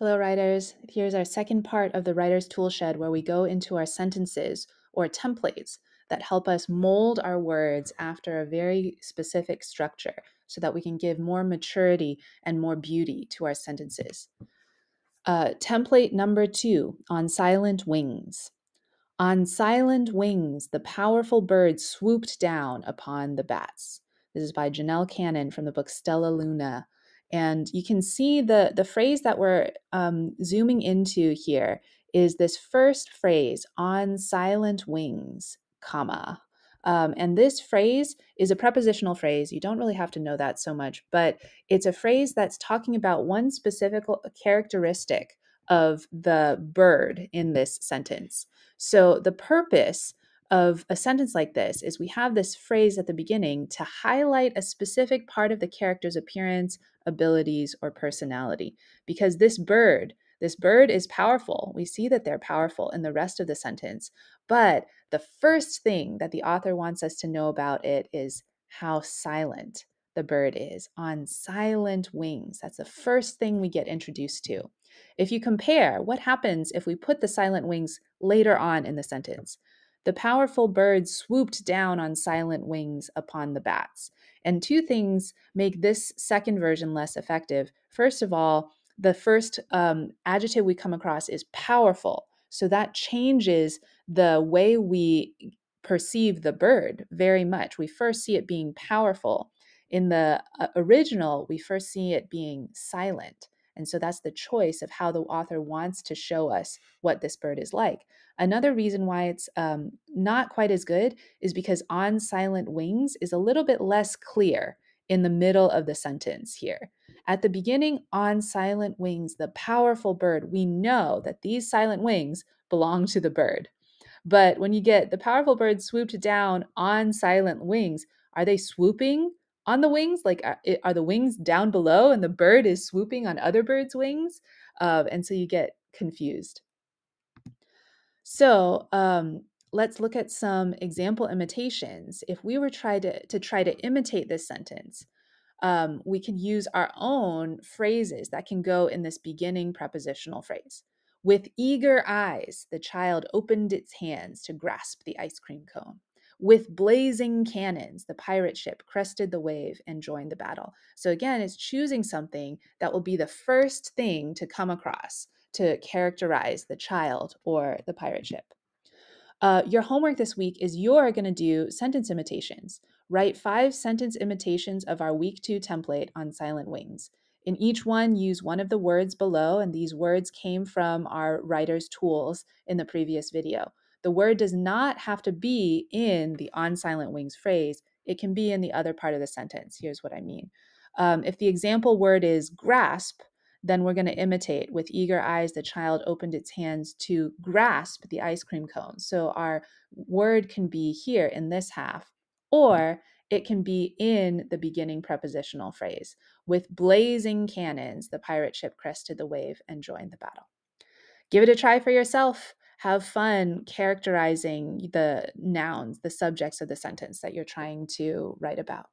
Hello, writers. Here's our second part of the Writer's Toolshed where we go into our sentences or templates that help us mold our words after a very specific structure so that we can give more maturity and more beauty to our sentences. Uh, template number two on silent wings. On silent wings, the powerful bird swooped down upon the bats. This is by Janell Cannon from the book Stellaluna and you can see the, the phrase that we're um, zooming into here is this first phrase, on silent wings, comma. Um, and this phrase is a prepositional phrase. You don't really have to know that so much, but it's a phrase that's talking about one specific characteristic of the bird in this sentence. So the purpose of a sentence like this is we have this phrase at the beginning to highlight a specific part of the character's appearance, abilities, or personality. Because this bird, this bird is powerful. We see that they're powerful in the rest of the sentence. But the first thing that the author wants us to know about it is how silent the bird is on silent wings. That's the first thing we get introduced to. If you compare, what happens if we put the silent wings later on in the sentence? The powerful bird swooped down on silent wings upon the bats. And two things make this second version less effective. First of all, the first um, adjective we come across is powerful. So that changes the way we perceive the bird very much. We first see it being powerful. In the uh, original, we first see it being silent. And so that's the choice of how the author wants to show us what this bird is like. Another reason why it's um, not quite as good is because on silent wings is a little bit less clear in the middle of the sentence here. At the beginning, on silent wings, the powerful bird, we know that these silent wings belong to the bird. But when you get the powerful bird swooped down on silent wings, are they swooping on the wings? Like, are, are the wings down below and the bird is swooping on other birds' wings? Uh, and so you get confused. So um, let's look at some example imitations. If we were try to, to try to imitate this sentence, um, we can use our own phrases that can go in this beginning prepositional phrase. With eager eyes, the child opened its hands to grasp the ice cream cone. With blazing cannons, the pirate ship crested the wave and joined the battle. So, again, it's choosing something that will be the first thing to come across to characterize the child or the pirate ship. Uh, your homework this week is you're going to do sentence imitations. Write five sentence imitations of our week two template on silent wings. In each one, use one of the words below, and these words came from our writer's tools in the previous video. The word does not have to be in the on silent wings phrase, it can be in the other part of the sentence. Here's what I mean. Um, if the example word is grasp, then we're going to imitate. With eager eyes, the child opened its hands to grasp the ice cream cone. So our word can be here in this half, or it can be in the beginning prepositional phrase. With blazing cannons, the pirate ship crested the wave and joined the battle. Give it a try for yourself. Have fun characterizing the nouns, the subjects of the sentence that you're trying to write about.